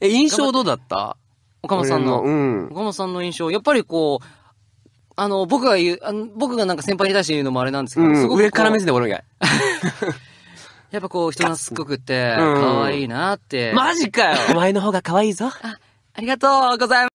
え、印象どうだった？岡本さんの。うん。岡本さんの印象、やっぱりこう、あの、僕が言う、あの僕がなんか先輩に対して言うのもあれなんですけど、うん、すごく上から目線で俺が。やっぱこう、人懐っこくて、可愛いなって。マジかよ お前の方が可愛いぞ。あありがとうございます。